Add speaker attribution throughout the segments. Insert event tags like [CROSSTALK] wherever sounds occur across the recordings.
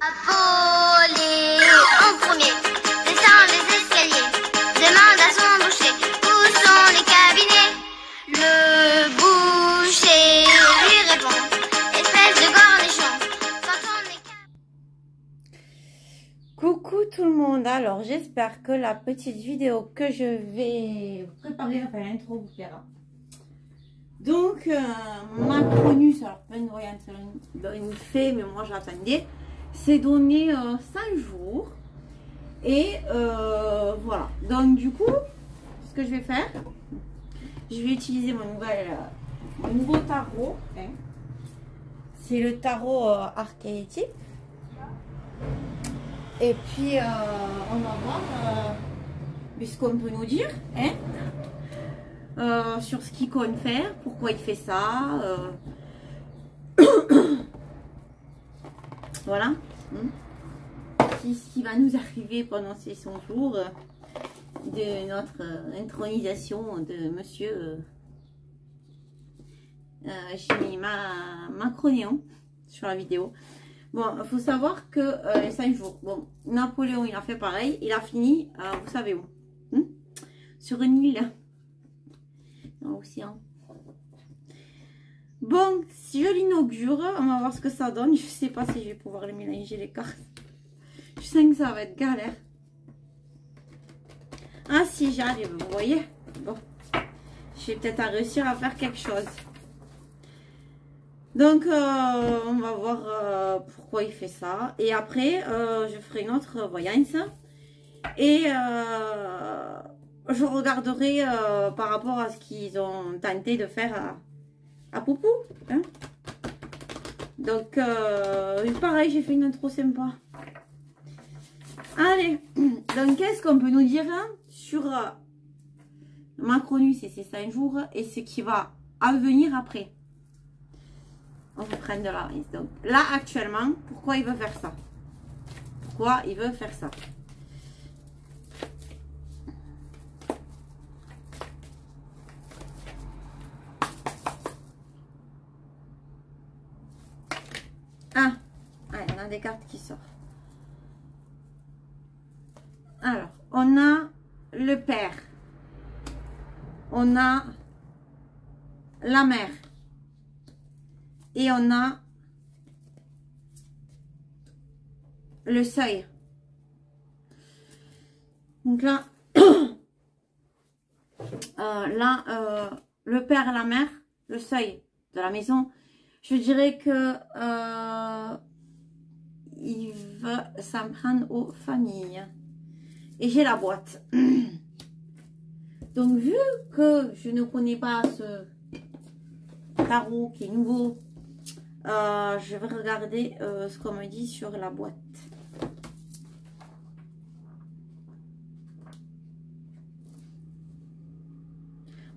Speaker 1: Apolé en premier, descend les escaliers, demande à son boucher où sont les cabinets. Le boucher lui répond, espèce de cornichon, quand on est
Speaker 2: Coucou tout le monde, alors j'espère que la petite vidéo que je vais préparer, enfin l'intro vous plaira. Donc, euh, Macronus, alors pas une voyante, une, une fée, mais moi j'attendais, c'est donné euh, 5 jours. Et euh, voilà, donc du coup, ce que je vais faire, je vais utiliser mon, nouvel, euh, nouveau tarot. hein. C'est le tarot euh, archétype. Et puis, euh, on va voir euh, ce qu'on peut nous dire hein, euh, sur ce qu'il compte faire, pourquoi il fait ça. euh. [COUGHS] voilà. Hmm. Qui- Ce qui va nous arriver pendant ces 100 jours de notre intronisation de monsieur. euh, euh, J'ai ma Macronéon sur la vidéo. Bon, il faut savoir que euh, les 5 jours, bon, Napoléon, il a fait pareil. Il a fini, euh, vous savez où Hmm Sur une île. Dans l'océan. Bon, si je l'inaugure, on va voir ce que ça donne. Je sais pas si je vais pouvoir les mélanger les cartes. Je sens que ça va être galère. Ah si, j'arrive, vous voyez Bon. Je vais peut-être réussir à faire quelque chose. Donc, euh, on va voir euh, pourquoi il fait ça. Et après, euh, je ferai une autre voyance. Et je regarderai par rapport à ce qu'ils ont tenté de faire à, Poupou. hein. Donc, euh, pareil, j'ai fait une intro sympa. Allez, [CLEARS THROAT] donc qu'est-ce qu'on peut nous dire hein, sur euh, Macronus et ses 5 jours et ce qui va advenir après? On vous prenne de la risque. Donc là, actuellement, pourquoi il veut faire ça? Pourquoi il veut faire ça? Ah, en a des cartes qui sortent. Alors, on a le père. On a la mère. Et on a le seuil. Donc là, [COUGHS] euh, là, euh, le père et la mère, le seuil de la maison, je dirais que euh, il va s'en prendre aux familles. Et j'ai la boîte. Donc vu que je ne connais pas ce tarot qui est nouveau, euh, je vais regarder euh, ce qu'on me dit sur la boîte.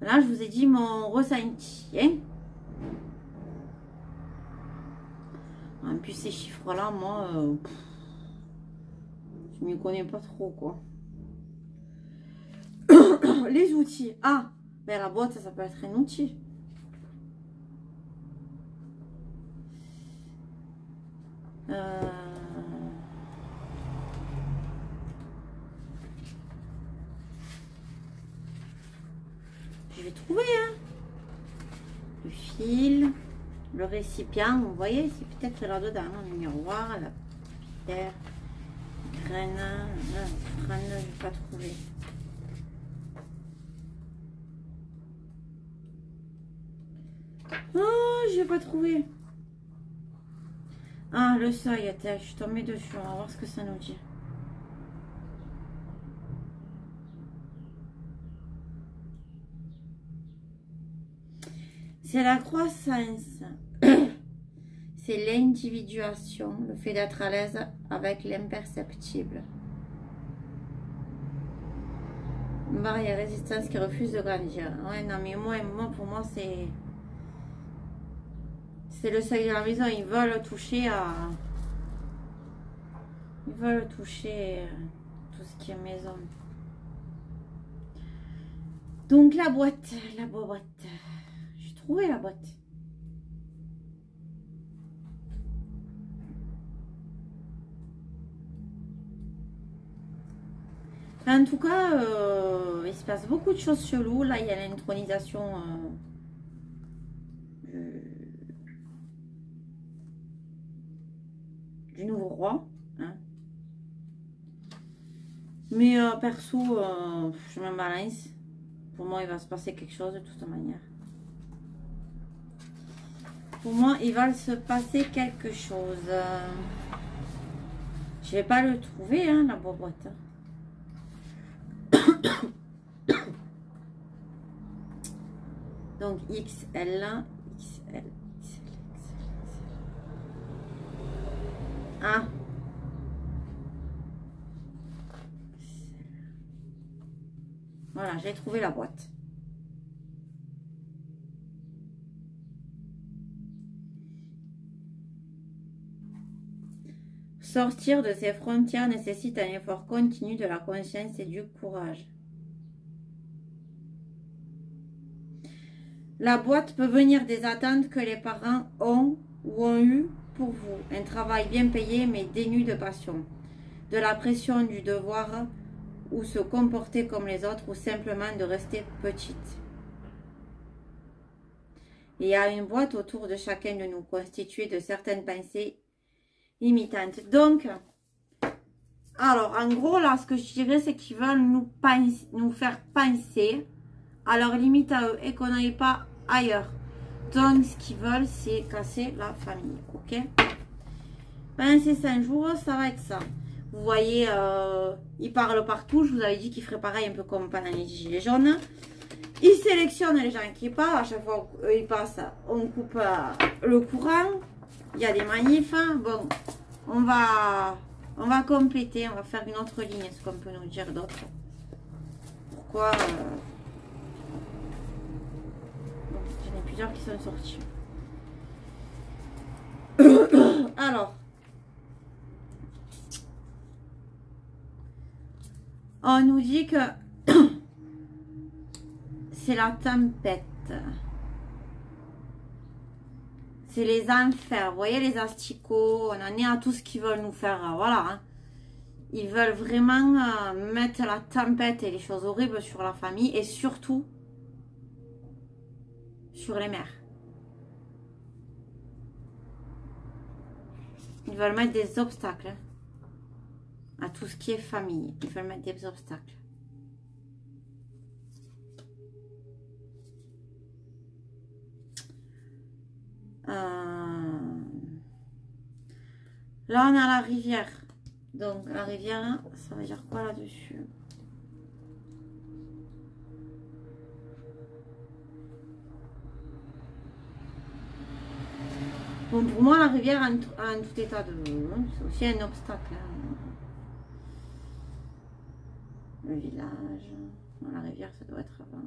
Speaker 2: Là, je vous ai dit mon ressenti. Hein ces chiffres-là, moi, euh, je ne m'y connais pas trop, quoi. [COUGHS] Les outils. Ah, mais la boîte, ça, ça peut être un outil. Euh, Je vais trouver, hein. Le fil, le récipient, vous voyez, c'est peut-être là-dedans, le miroir, la pierre, graine, la graine, je vais pas trouver. Oh, je vais pas trouver. Ah, le seuil, attends, je suis tombée dessus. On va voir ce que ça nous dit. C'est la croissance. [COUGHS] C'est l'individuation, le fait d'être à l'aise avec l'imperceptible. Barrière résistance qui refuse de grandir. Ouais, non, mais moi, moi pour moi, c'est. C'est le seuil de la maison. Ils veulent toucher à. Ils veulent toucher euh, tout ce qui est maison. Donc la boîte, la boîte. Worry about it. En tout cas, euh, il se passe beaucoup de choses cheloues. Là, il y a l'intronisation euh, du, nouveau roi. Hein. Mais euh, perso, je m'en balance. Pour moi, il va se passer quelque chose de toute manière. Pour moi, il va se passer quelque chose. Je vais pas le trouver, hein, la boîte. Donc XL, XL, XL, XL. Ah. Voilà, j'ai trouvé la boîte. Sortir de ces frontières nécessite un effort continu de la conscience et du courage. La boîte peut venir des attentes que les parents ont ou ont eu pour vous. Un travail bien payé mais dénu de passion. De la pression du devoir ou se comporter comme les autres ou simplement de rester petite. Il y a une boîte autour de chacun de nous constituée de certaines pensées imitantes. Donc, alors en gros là, ce que je dirais, c'est qu'ils veulent nous, nous faire penser à leur limite à eux et qu'on n'aille pas ailleurs. Donc, ce qu'ils veulent, c'est casser la famille. Ok? Pendant ces 5 jours, ça va être ça. Vous voyez, euh, ils parlent partout. Je vous avais dit qu'ils feraient pareil un peu comme pendant les gilets jaunes. Ils sélectionnent les gens qui parlent. À chaque fois qu'ils passent, on coupe euh, le courant. Il y a des manifs. Bon, on va, on va compléter. On va faire une autre ligne. Est-ce qu'on peut nous dire d'autre Pourquoi euh, Bon, J'en ai plusieurs qui sont sortis. [COUGHS] Alors. On nous dit que [COUGHS] c'est la tempête. C'est les enfers. Voyez les asticots, on en est à tout ce qu'ils veulent nous faire. euh, Voilà. hein. Ils veulent vraiment euh, mettre la tempête et les choses horribles sur la famille et surtout sur les mères. Ils veulent mettre des obstacles hein, à tout ce qui est famille. Ils veulent mettre des obstacles. Euh, Là, on a la rivière. Donc, la rivière, ça veut dire quoi là-dessus? Bon, pour moi, la rivière, tout- en tout état de... C'est aussi un obstacle. hein. Le village. La rivière, ça doit être avant.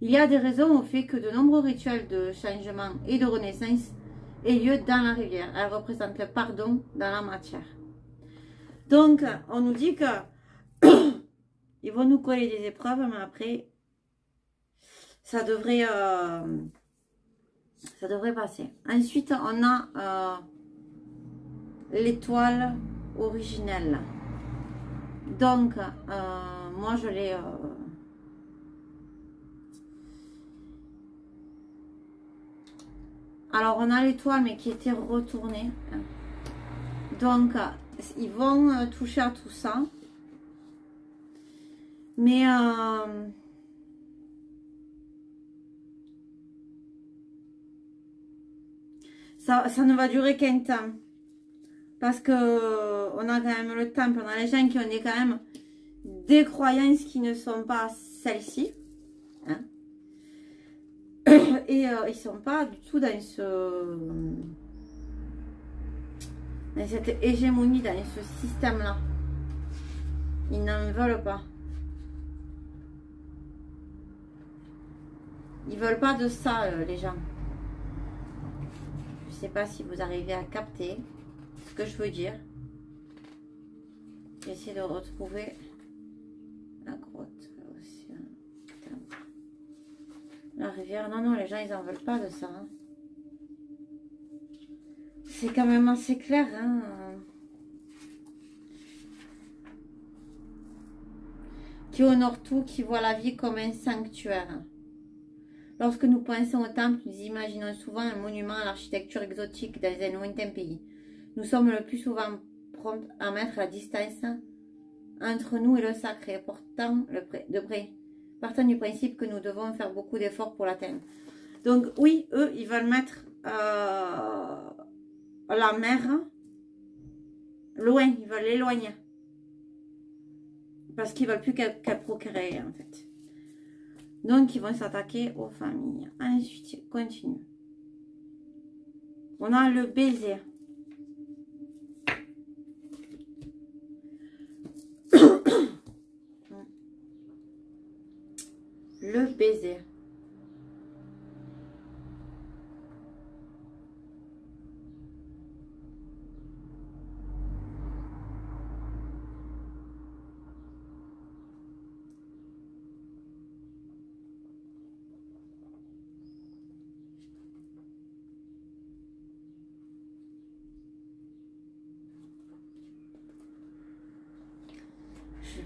Speaker 2: Il y a des raisons au fait que de nombreux rituels de changement et de renaissance aient lieu dans la rivière. Elle représente le pardon dans la matière. Donc, on nous dit que [COUGHS] ils vont nous coller des épreuves, mais après, ça devrait, euh, ça devrait passer. Ensuite, on a euh, l'étoile originelle. Donc, euh, moi, je l'ai... euh, Alors, on a l'étoile, mais qui était retournée. Donc, euh, ils vont euh, toucher à tout ça. Mais... euh, ça, ne va durer qu'un temps. Parce que on a quand même le temple, on a les gens qui ont des, quand même des croyances qui ne sont pas celles-ci. [COUGHS] Et euh, ils sont pas du tout dans ce dans cette hégémonie, dans ce système-là. Ils n'en veulent pas. Ils veulent pas de ça, euh, les gens. Je sais pas si vous arrivez à capter ce que je veux dire. J'essaie de retrouver la grotte. l'océan, temple. La rivière. Non, non, les gens, ils en veulent pas de ça. hein. C'est quand même assez clair. Hein qui honore tout, qui voit la vie comme un sanctuaire. Lorsque nous pensons au temple, nous imaginons souvent un monument à l'architecture exotique dans un lointain pays. Nous sommes le plus souvent prompts à mettre la distance entre nous et le sacré, pourtant de près, partant du principe que nous devons faire beaucoup d'efforts pour l'atteindre. Donc oui, eux, ils veulent mettre euh, la mer loin, ils veulent l'éloigner. Parce qu'ils veulent plus qu'elle procrée, en fait. Donc, ils vont s'attaquer aux familles. Ensuite, continue. On a le baiser. Le baiser.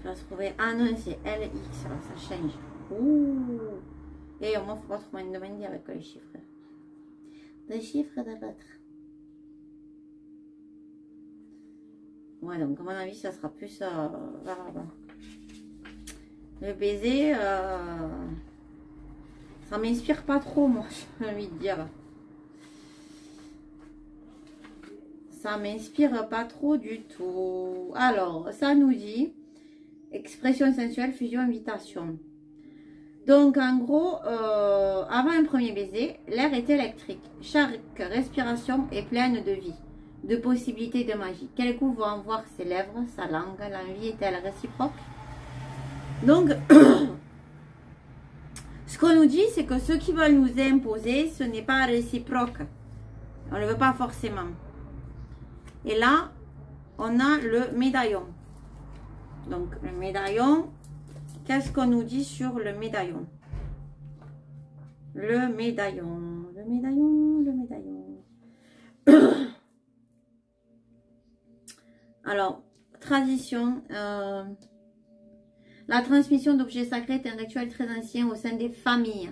Speaker 2: va se trouver. Ah non, c'est LX, ça change. Et on m'offre pas trop de demander avec les chiffres. Les chiffres de l'autre. Ouais, donc à mon avis, ça sera plus euh. Le baiser, euh, ça m'inspire pas trop, moi, [LAUGHS] j'ai envie de dire. Ça m'inspire pas trop du tout. Alors, ça nous dit Expression sensuelle, fusion, invitation. Donc, en gros, euh, avant un premier baiser, l'air est électrique. Chaque respiration est pleine de vie, de possibilités de magie. Quel coup vont voir ses lèvres, sa langue L'envie est-elle réciproque? Donc, [COUGHS] ce qu'on nous dit, c'est que ceux qui veulent nous imposer, ce n'est pas réciproque. On ne veut pas forcément. Et là, on a le médaillon. Donc, le médaillon, qu'est-ce qu'on nous dit sur le médaillon? Le médaillon, le médaillon, le médaillon. [COUGHS] Alors, tradition. Euh, la transmission d'objets sacrés est un rituel très ancien au sein des familles.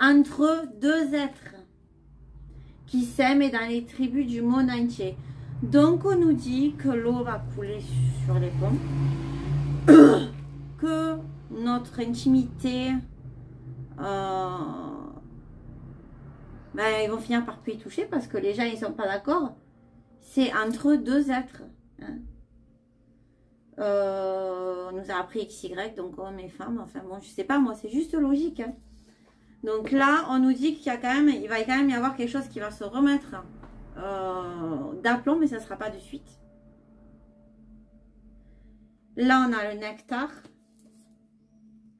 Speaker 2: Entre deux êtres qui s'aiment et dans les tribus du monde entier. Donc, on nous dit que l'eau va couler sur les ponts notre intimité, euh, ben, ils vont finir par plus y toucher parce que les gens, ils sont pas d'accord. C'est entre deux êtres. Hein. Euh, on nous a appris XY, donc hommes et femmes. Enfin bon, je sais pas, moi, c'est juste logique. Hein. Donc là, on nous dit qu'il va quand même y avoir quelque chose qui va se remettre euh, d'aplomb, mais ça ne sera pas de suite. Là, on a le nectar.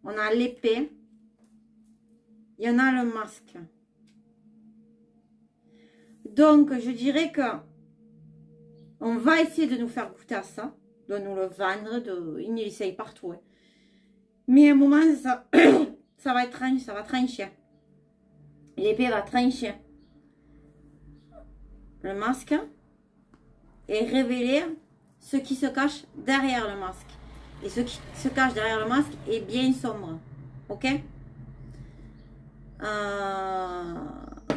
Speaker 2: On a l'épée. Il y en a le masque. Donc, je dirais que on va essayer de nous faire goûter à ça, de nous le vendre, de, il essaye partout. Hein. Mais à un moment, ça, [COUGHS] ça va être ça va trancher. L'épée va trancher. Le masque est révélé ce qui se cache derrière le masque. Et ce qui se cache derrière le masque est bien sombre. Ok? Euh,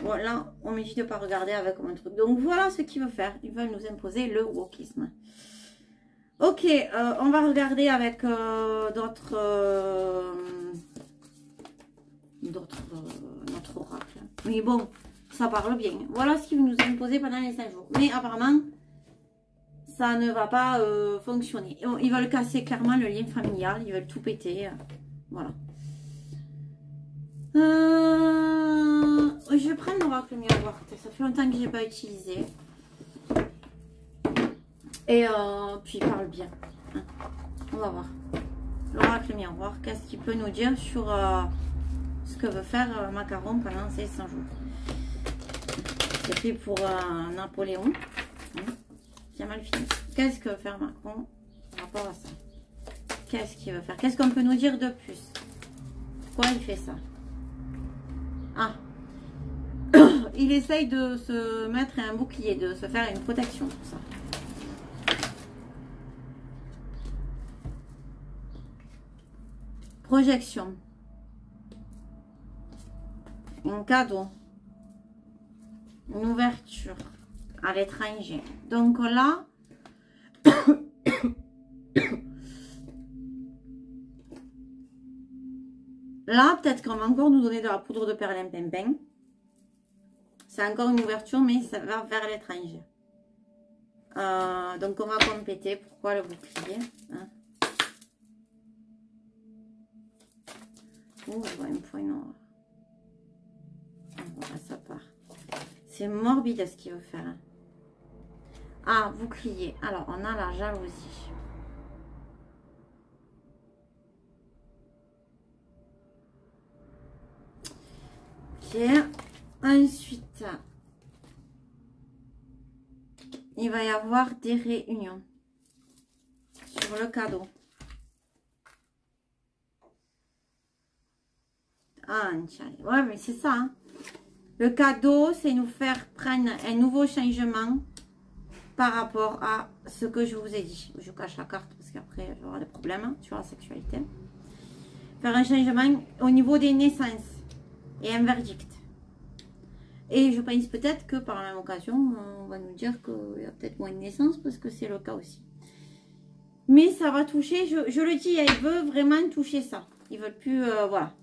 Speaker 2: Voilà, on m'évite de pas regarder avec mon truc. Donc voilà ce qu'ils veulent faire. Ils veulent nous imposer le wokisme. Ok, euh, on va regarder avec euh, d'autres... d'autres... notre oracle. Mais bon, ça parle bien. Voilà ce qu'ils veulent nous imposer pendant les 5 jours. Mais apparemment, ça ne va pas euh, fonctionner. Ils veulent casser clairement le lien familial, ils veulent tout péter. Euh, voilà. Euh, je vais prendre l'oracle miroir. Ça fait longtemps que je n'ai pas utilisé. Et puis il parle bien. On va voir. L'oracle miroir, qu'est-ce qu'il peut nous dire sur ce que veut faire Macaron pendant ces 100 jours? C'est fait pour Napoléon. Mal fini. Qu'est-ce que veut faire Macron par rapport à ça? Qu'est-ce qu'il veut faire? Qu'est-ce qu'on peut nous dire de plus? Pourquoi il fait ça? Ah [COUGHS] il essaye de se mettre un bouclier, de se faire une protection, ça. Projection. Un cadeau. Une ouverture à l'étranger. Donc là, [COUGHS] là, peut-être qu'on va encore nous donner de la poudre de perlimpinpin. C'est encore une ouverture, mais ça va vers l'étranger. Euh, donc on va compléter. Pourquoi le bouclier hein? Oh, je vois un point noir. Voilà, ça part. C'est morbide ce qu'il veut faire. Ah, bouclier. Alors, on a la jalousie. Ok. Ensuite, il va y avoir des réunions sur le cadeau. Ah, ouais, mais c'est ça. Hein. Le cadeau, c'est nous faire prendre un nouveau changement par rapport à ce que je vous ai dit. Je cache la carte parce qu'après, j'aurai des problèmes sur la sexualité. Faire un changement au niveau des naissances et un verdict. Et je pense peut-être que par la même occasion, on va nous dire qu'il y a peut-être moins de naissances parce que c'est le cas aussi. Mais ça va toucher, je, le dis, il veut vraiment toucher ça. Ils veulent plus, euh, voilà.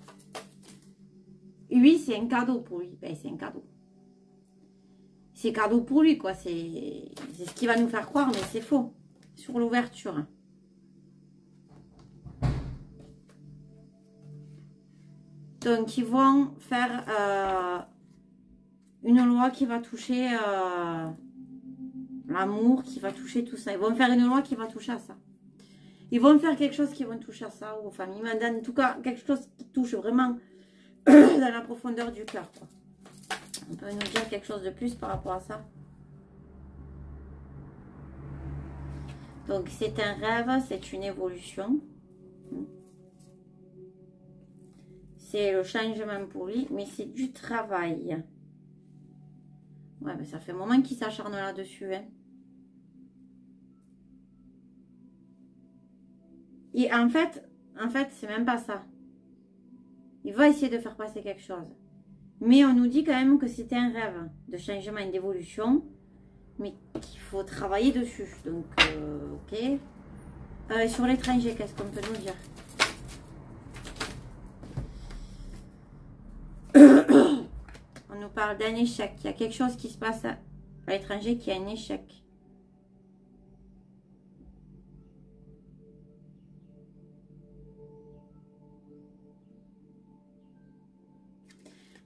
Speaker 2: Oui, c'est un cadeau pour lui. Ben, c'est un cadeau. C'est cadeau pour lui, quoi. C'est ce qui va nous faire croire, mais c'est faux. Sur l'ouverture. Donc, ils vont faire euh, une loi qui va toucher euh, l'amour, qui va toucher tout ça. Ils vont faire une loi qui va toucher à ça. Ils vont faire quelque chose qui va toucher à ça, aux familles. En tout cas, quelque chose qui touche vraiment [COUGHS] dans la profondeur du cœur. On peut nous dire quelque chose de plus par rapport à ça? Donc, c'est un rêve, c'est une évolution. C'est le changement pour lui, mais c'est du travail. Ouais, mais ça fait un moment qu'il s'acharne là-dessus. Hein. Et en fait, en fait, c'est même pas ça. Il va essayer de faire passer quelque chose. Mais on nous dit quand même que c'était un rêve de changement et d'évolution. Mais qu'il faut travailler dessus. Donc, euh, ok. Euh, sur l'étranger, qu'est-ce qu'on peut nous dire? [COUGHS] On nous parle d'un échec. Il y a quelque chose qui se passe à l'étranger qui est un échec.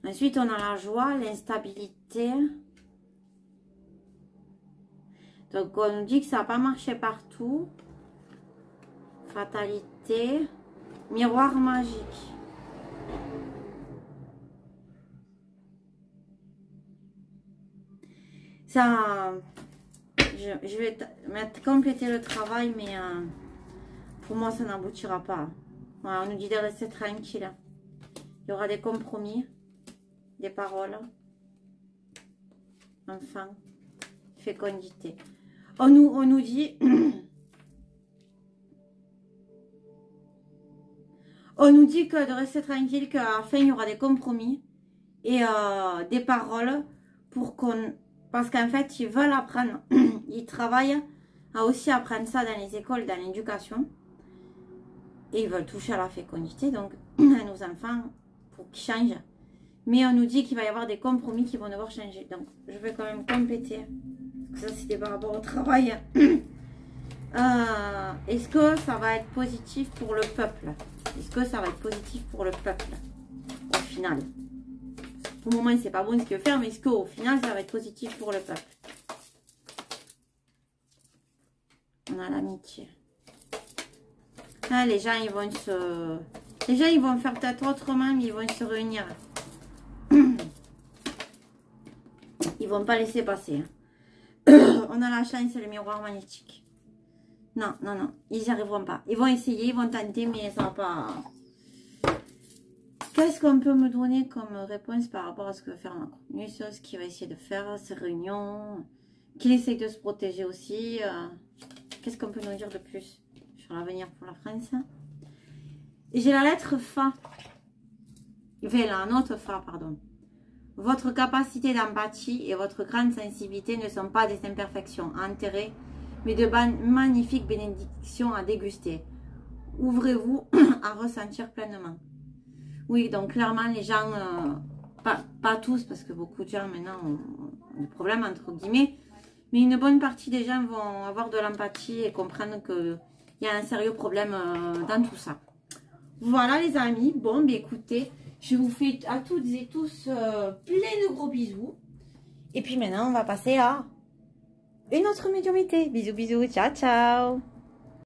Speaker 2: Ensuite, on a la joie, l'instabilité. Donc, on nous dit que ça n'a pas marché partout. Fatalité. Miroir magique. Ça, je, vais mettre compléter le travail, mais euh, pour moi, ça n'aboutira pas. on nous dit de rester tranquille. Il y aura des compromis des paroles. Enfin, fécondité. On nous, on nous dit... [COUGHS] on nous dit que de rester tranquille, qu'à la fin, il y aura des compromis et euh, des paroles pour qu'on... Parce qu'en fait, ils veulent apprendre. [COUGHS] ils travaillent à aussi apprendre ça dans les écoles, dans l'éducation. Et ils veulent toucher à la fécondité, donc [COUGHS] à nos enfants, pour qu'ils changent. Mais on nous dit qu'il va y avoir des compromis qui vont devoir changer. Donc, je vais quand même compléter. Ça, c'était par rapport au travail. [CLEARS THROAT] Euh, est-ce que ça va être positif pour le peuple? Est-ce que ça va être positif pour le peuple? Au final. Pour le moment, c'est pas bon ce qu'il veut faire, mais est-ce qu'au final, ça va être positif pour le peuple? On a l'amitié. Ah, les gens, ils vont se... Les gens, ils vont faire peut-être autrement, mais ils vont se réunir. Ils vont pas laisser passer. Hein. [COUGHS] On a la chance, le miroir magnétique. Non, non, non. Ils n'y arriveront pas. Ils vont essayer, ils vont tenter, mais ça va pas... Qu'est-ce qu'on peut me donner comme réponse par rapport à ce que va faire Macron? Ce qu'il va essayer de faire, ses réunions, qu'il essaye de se protéger aussi. euh, Qu'est-ce qu'on peut nous dire de plus sur l'avenir pour la France? J'ai la lettre Fa. Enfin, la note Fa, pardon. Votre capacité d'empathie et votre grande sensibilité ne sont pas des imperfections à enterrer, mais de magnifiques bénédictions à déguster. Ouvrez-vous [CLEARS THROAT] à ressentir pleinement. Oui, donc clairement, les gens, euh, pas, tous, parce que beaucoup de gens maintenant ont, ont des problèmes, entre guillemets, mais une bonne partie des gens vont avoir de l'empathie et comprendre qu'il y a un sérieux problème euh, dans tout ça. Voilà les amis, bon, ben écoutez, je vous fais à toutes et tous euh, plein de gros bisous. Et puis maintenant, on va passer à une autre médiumité. Bisous, bisous, ciao, ciao